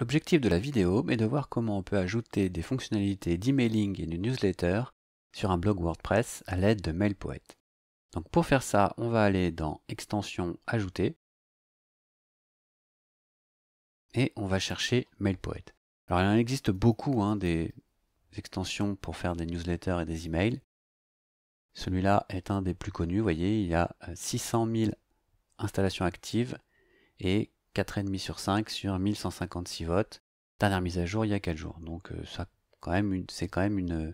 L'objectif de la vidéo est de voir comment on peut ajouter des fonctionnalités d'emailing et de newsletter sur un blog WordPress à l'aide de MailPoet. Donc pour faire ça, on va aller dans Extension Ajouter et on va chercher MailPoet. Alors il en existe beaucoup hein, des extensions pour faire des newsletters et des emails. Celui-là est un des plus connus, vous voyez, il y a 600 euh, 000 installations actives et 4,5 sur 5 sur 1156 votes. Dernière mise à jour il y a 4 jours. Donc euh, c'est quand même une euh,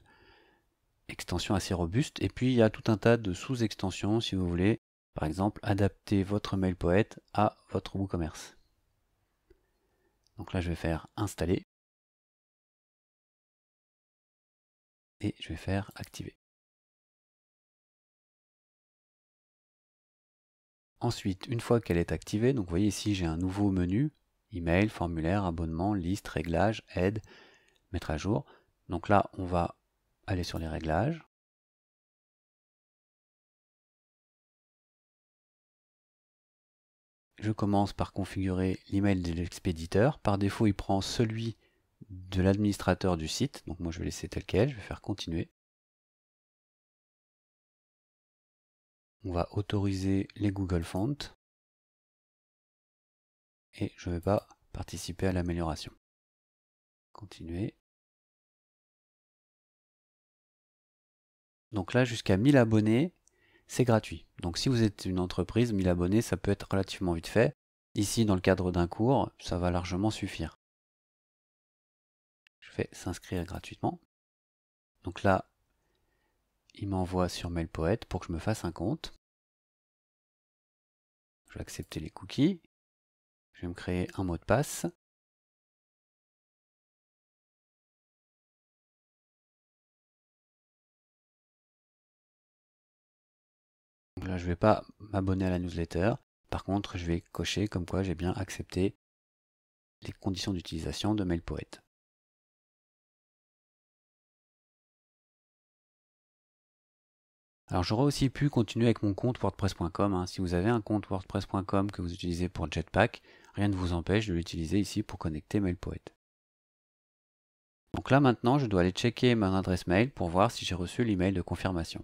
extension assez robuste. Et puis il y a tout un tas de sous-extensions si vous voulez. Par exemple, adapter votre mail poète à votre WooCommerce. Donc là je vais faire installer. Et je vais faire activer. Ensuite, une fois qu'elle est activée, donc vous voyez ici j'ai un nouveau menu, email, formulaire, abonnement, liste, réglage, aide, mettre à jour. Donc là, on va aller sur les réglages. Je commence par configurer l'email de l'expéditeur. Par défaut, il prend celui de l'administrateur du site. Donc moi, je vais laisser tel quel. Je vais faire continuer. On va autoriser les Google Fonts et je ne vais pas participer à l'amélioration. Continuer. Donc là, jusqu'à 1000 abonnés, c'est gratuit. Donc si vous êtes une entreprise, 1000 abonnés, ça peut être relativement vite fait. Ici, dans le cadre d'un cours, ça va largement suffire. Je fais s'inscrire gratuitement. Donc là, il m'envoie sur MailPoet pour que je me fasse un compte. Je vais accepter les cookies. Je vais me créer un mot de passe. là, je ne vais pas m'abonner à la newsletter. Par contre, je vais cocher comme quoi j'ai bien accepté les conditions d'utilisation de MailPoet. Alors j'aurais aussi pu continuer avec mon compte WordPress.com. Hein. Si vous avez un compte WordPress.com que vous utilisez pour Jetpack, rien ne vous empêche de l'utiliser ici pour connecter MailPoet. Donc là maintenant, je dois aller checker mon adresse mail pour voir si j'ai reçu l'email de confirmation.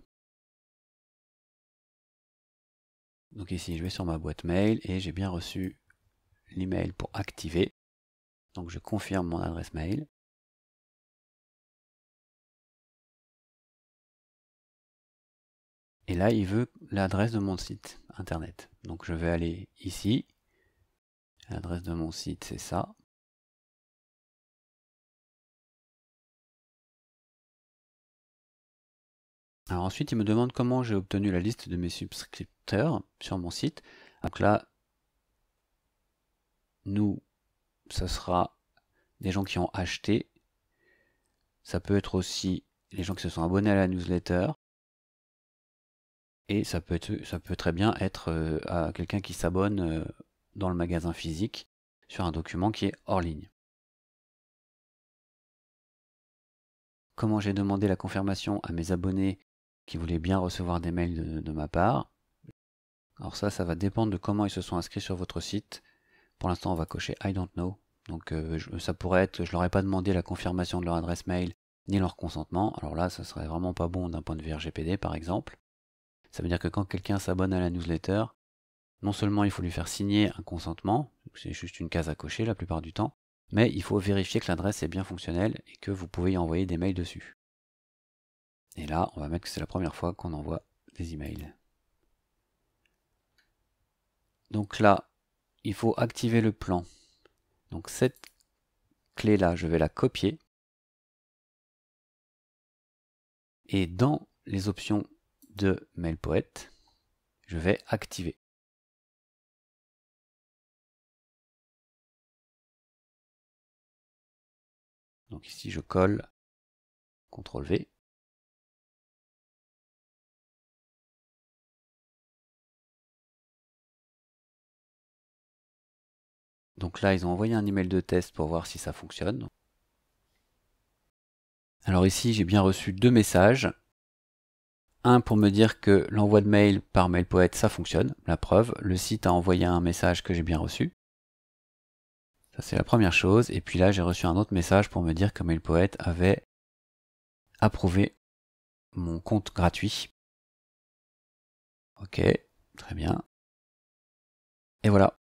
Donc ici, je vais sur ma boîte mail et j'ai bien reçu l'email pour activer. Donc je confirme mon adresse mail. Et là, il veut l'adresse de mon site internet. Donc je vais aller ici. L'adresse de mon site, c'est ça. Alors ensuite, il me demande comment j'ai obtenu la liste de mes subscripteurs sur mon site. Donc là, nous, ça sera des gens qui ont acheté. Ça peut être aussi les gens qui se sont abonnés à la newsletter. Et ça peut, très bien être euh, à quelqu'un qui s'abonne euh, dans le magasin physique sur un document qui est hors ligne. Comment j'ai demandé la confirmation à mes abonnés qui voulaient bien recevoir des mails de, ma part? Alors ça, ça va dépendre de comment ils se sont inscrits sur votre site. Pour l'instant, on va cocher I don't know. Donc euh, ça pourrait être, je leur ai pas demandé la confirmation de leur adresse mail ni leur consentement. Alors là, ça serait vraiment pas bon d'un point de vue RGPD par exemple. Ça veut dire que quand quelqu'un s'abonne à la newsletter, non seulement il faut lui faire signer un consentement, c'est juste une case à cocher la plupart du temps, mais il faut vérifier que l'adresse est bien fonctionnelle et que vous pouvez y envoyer des mails dessus. Et là, on va mettre que c'est la première fois qu'on envoie des emails. Donc là, il faut activer le plan. Donc cette clé-là, je vais la copier. Et dans les options de MailPoet, je vais activer. Donc ici je colle, CTRL V. Donc là, ils ont envoyé un email de test pour voir si ça fonctionne. Alors ici, j'ai bien reçu deux messages. Un pour me dire que l'envoi de mail par MailPoet, ça fonctionne. La preuve, le site a envoyé un message que j'ai bien reçu. Ça c'est la première chose. Et puis là j'ai reçu un autre message pour me dire que MailPoet avait approuvé mon compte gratuit. Ok, très bien. Et voilà.